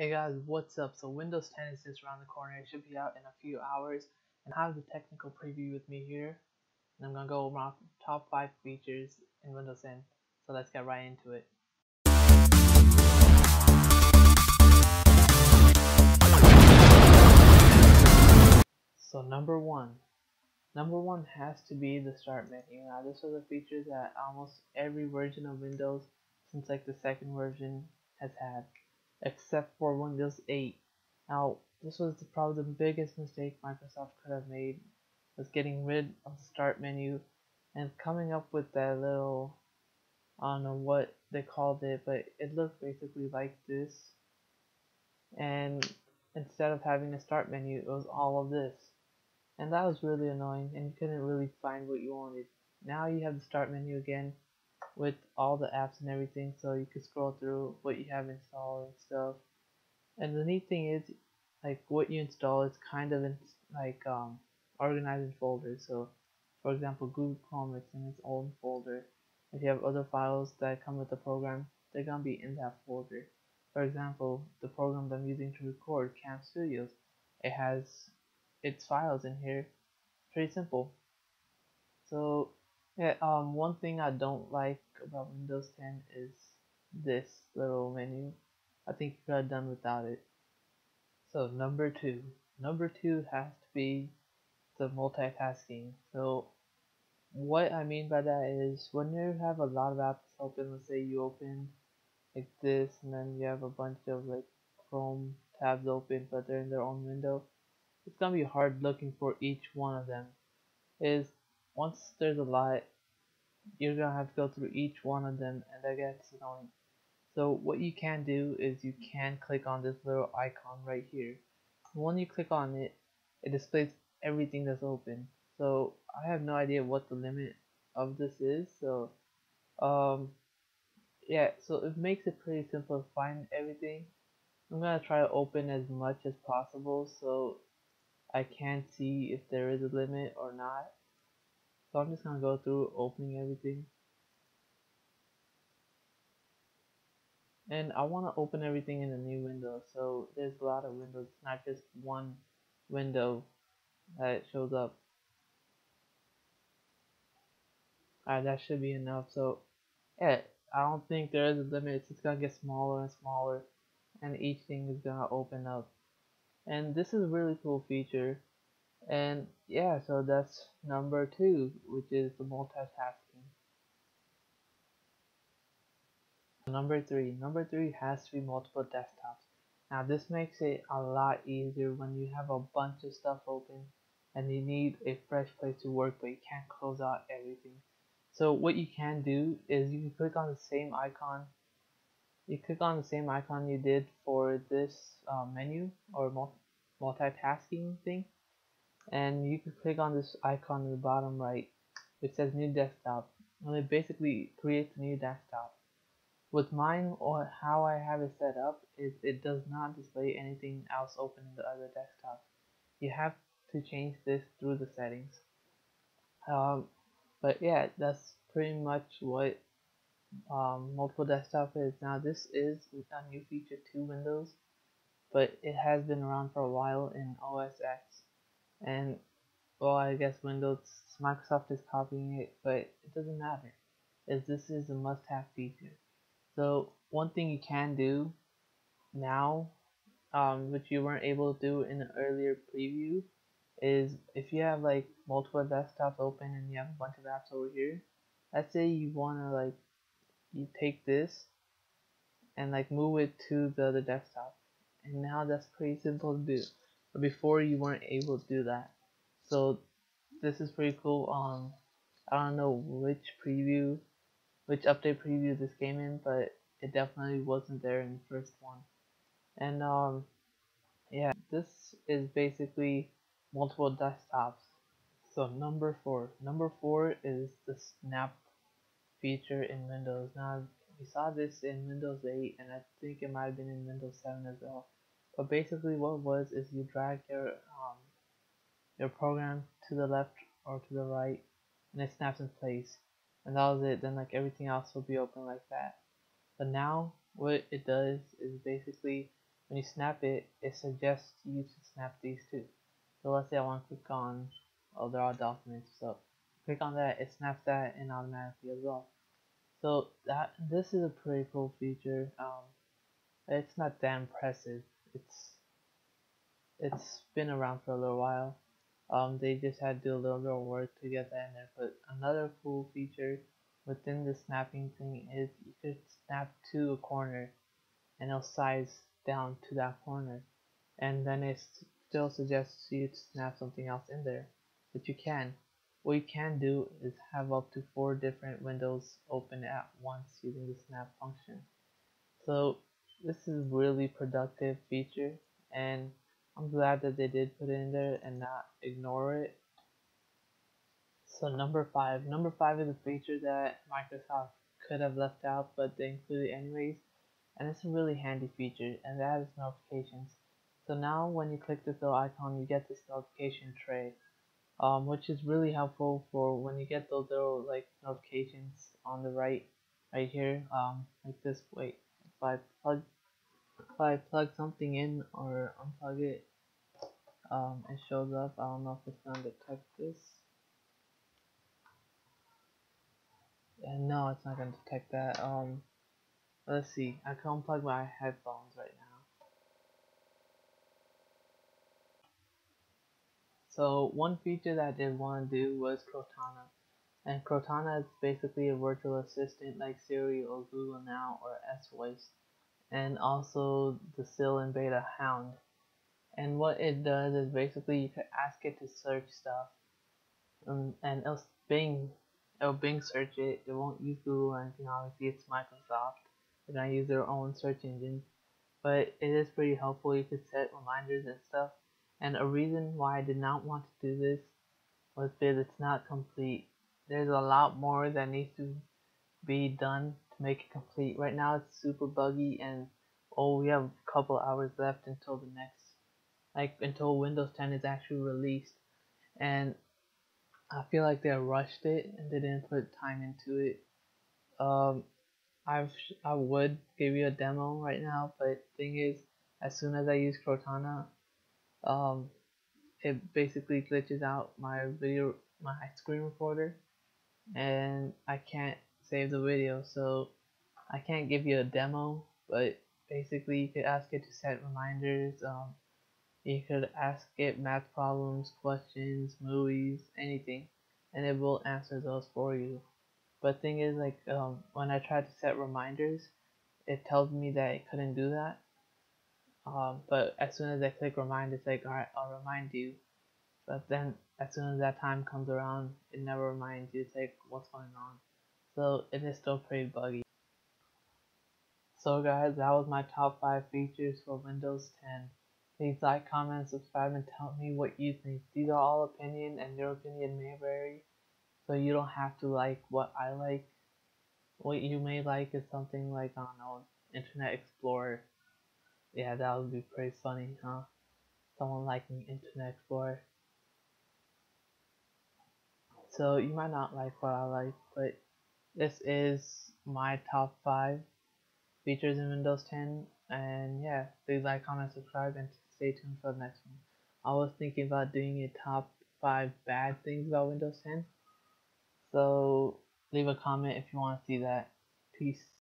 Hey guys, what's up? So Windows 10 is just around the corner. It should be out in a few hours. And I have the technical preview with me here. And I'm going to go over my top 5 features in Windows 10. So let's get right into it. So number 1. Number 1 has to be the start menu. Now this was a feature that almost every version of Windows since like the second version has had except for Windows 8. Now, this was the, probably the biggest mistake Microsoft could have made was getting rid of the start menu and coming up with that little I don't know what they called it, but it looked basically like this. And instead of having a start menu, it was all of this. And that was really annoying, and you couldn't really find what you wanted. Now you have the start menu again, with all the apps and everything so you can scroll through what you have installed and stuff. And the neat thing is like what you install is kind of in, like um, organized in folders. So for example Google Chrome is in its own folder. If you have other files that come with the program they're gonna be in that folder. For example the program that I'm using to record Cam Studios it has its files in here. Pretty simple. So yeah, um, one thing I don't like about Windows 10 is this little menu. I think you could have done without it. So number two, number two has to be the multitasking. So what I mean by that is when you have a lot of apps open, let's say you open like this and then you have a bunch of like Chrome tabs open but they're in their own window, it's gonna be hard looking for each one of them. Is once there's a lot, you're gonna have to go through each one of them, and that gets annoying. So what you can do is you can click on this little icon right here. When you click on it, it displays everything that's open. So I have no idea what the limit of this is. So um, yeah, so it makes it pretty simple to find everything. I'm gonna try to open as much as possible so I can see if there is a limit or not. So I'm just gonna go through opening everything. And I want to open everything in a new window. So there's a lot of windows, not just one window that shows up. Alright, that should be enough. So yeah, I don't think there is a limit. It's just gonna get smaller and smaller and each thing is gonna open up. And this is a really cool feature and yeah, so that's number two, which is the multitasking. Number three, number three has to be multiple desktops. Now this makes it a lot easier when you have a bunch of stuff open and you need a fresh place to work but you can't close out everything. So what you can do is you can click on the same icon you click on the same icon you did for this uh, menu or multitasking thing and you can click on this icon in the bottom right. Which says new desktop. And it basically creates a new desktop. With mine or how I have it set up is it does not display anything else open in the other desktop. You have to change this through the settings. Um, but yeah that's pretty much what um, multiple desktop is. Now this is a new feature to Windows but it has been around for a while in OS X and well I guess Windows Microsoft is copying it but it doesn't matter as this is a must-have feature. So one thing you can do now um, which you weren't able to do in the earlier preview is if you have like multiple desktops open and you have a bunch of apps over here let's say you want to like you take this and like move it to the other desktop. And now that's pretty simple to do but before you weren't able to do that. So this is pretty cool um I don't know which preview which update preview this came in but it definitely wasn't there in the first one. And um yeah this is basically multiple desktops. So number four. Number four is the snap feature in Windows. Now we saw this in Windows 8 and I think it might have been in Windows 7 as well but basically what it was is you drag your um, your program to the left or to the right and it snaps in place and that was it then like everything else will be open like that but now what it does is basically when you snap it, it suggests you to snap these two. So let's say I want to click on, oh, they're all documents. So click on that, it snaps that in automatically as well. So that this is a pretty cool feature. Um, it's not that impressive. It's it's been around for a little while. Um, they just had to do a little bit of work to get that in there. But another cool feature within the snapping thing is you could snap to a corner and it'll size down to that corner. And then it still suggests you to snap something else in there. But you can. What you can do is have up to four different windows open at once using the snap function. So this is really productive feature and I'm glad that they did put it in there and not ignore it. So number five. Number five is a feature that Microsoft could have left out but they included anyways. And it's a really handy feature and that is notifications. So now when you click this little icon you get this notification tray. Um, which is really helpful for when you get those little like notifications on the right right here um, like this wait if I plug I plug something in or unplug it, um, it shows up. I don't know if it's gonna detect this. And no, it's not gonna detect that. Um, let's see. I can unplug my headphones right now. So one feature that I did want to do was Cortana. And Cortana is basically a virtual assistant like Siri or Google Now or S Voice and also the still in beta hound. And what it does is basically you can ask it to search stuff um, and it'll Bing it'll Bing search it. It won't use Google or anything obviously it's Microsoft they're gonna use their own search engine. But it is pretty helpful. You could set reminders and stuff. And a reason why I did not want to do this was because it's not complete there's a lot more that needs to be done to make it complete. Right now it's super buggy and oh we have a couple hours left until the next like until Windows 10 is actually released and I feel like they rushed it and they didn't put time into it. Um, I've I would give you a demo right now, but thing is, as soon as I use Cortana, um, it basically glitches out my video, my screen recorder, and I can't save the video so I can't give you a demo but basically you could ask it to set reminders um, you could ask it math problems questions movies anything and it will answer those for you. But thing is like um, when I tried to set reminders it tells me that it couldn't do that. Um, but as soon as I click remind it's like alright I'll remind you. But then as soon as that time comes around it never reminds you it's like what's going on so it is still pretty buggy. So guys, that was my top 5 features for Windows 10. Please like, comment, subscribe, and tell me what you think. These are all opinion, and your opinion may vary, so you don't have to like what I like. What you may like is something like, I don't know, Internet Explorer. Yeah, that would be pretty funny, huh? Someone liking Internet Explorer. So you might not like what I like, but this is my top 5 features in Windows 10 and yeah please like comment subscribe and stay tuned for the next one. I was thinking about doing a top 5 bad things about Windows 10 so leave a comment if you want to see that. Peace